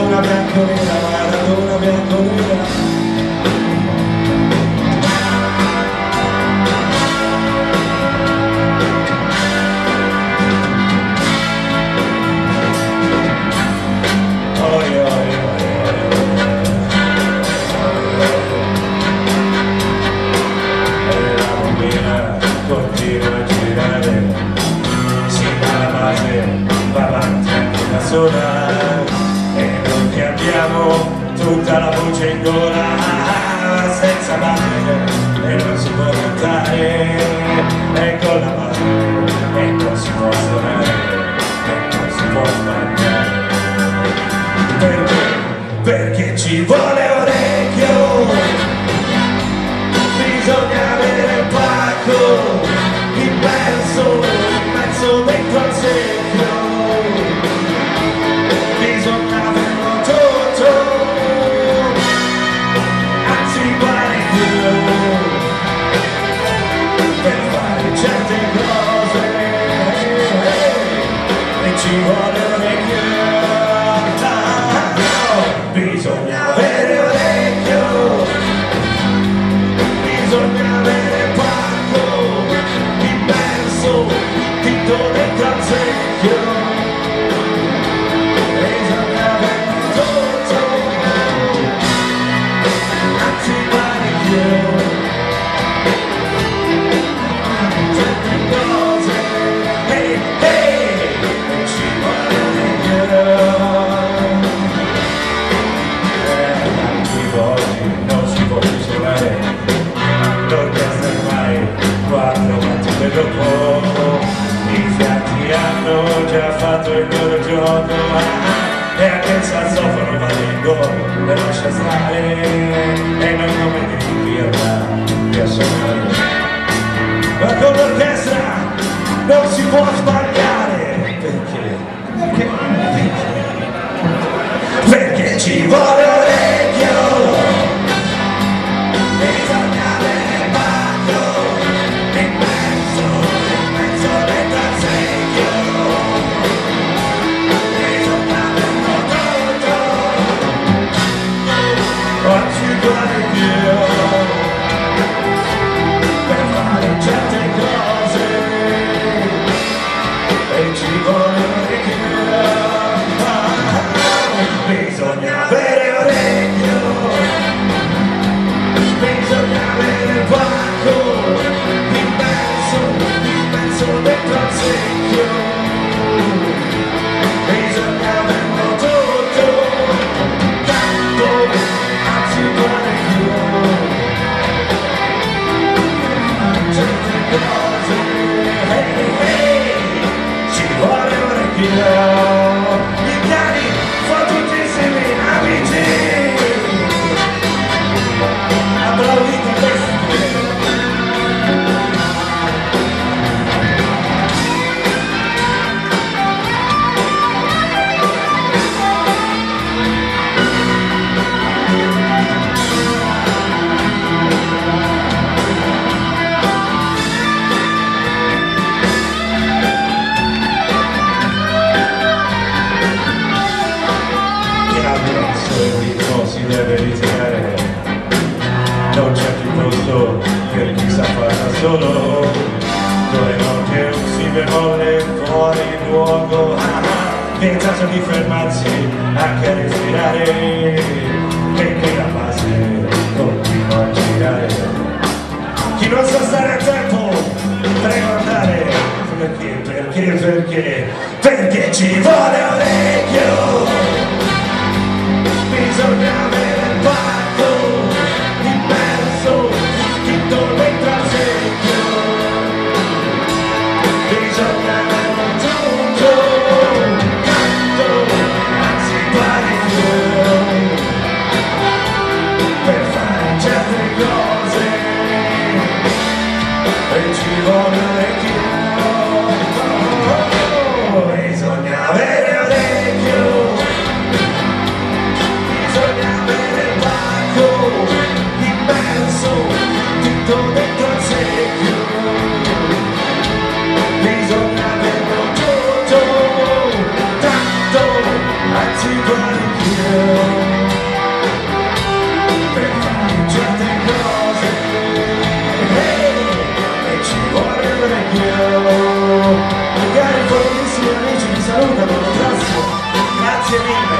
Maradona bianco-nera, Maradona bianco-nera. Oi, tutta la voce in gola Senza base e non si può cantare. E con la base e non si può suonare E non si può sbagliare. Perché? Perché ci vuole orecchio, bisogna avere pacco, immerso, immerso dentro al secchio, hanno già fatto il loro gioco e anche il sassofono va in gol e lascia stare. E non come di birra che suonare ma con l'orchestra non si può sbagliare again. Vuole non c'è più posto per chi sa fare da solo. Due note un si bemolle fuori luogo. Vietato di fermarsi anche a respirare. Qui la base continua a girare. Chi non sa stare a tempo prego andare. Perché, perché, perché perché ci vuole e ci vuole orecchio bisogna avere orecchio bisogna avere il pacco immerso tutto dentro al secchio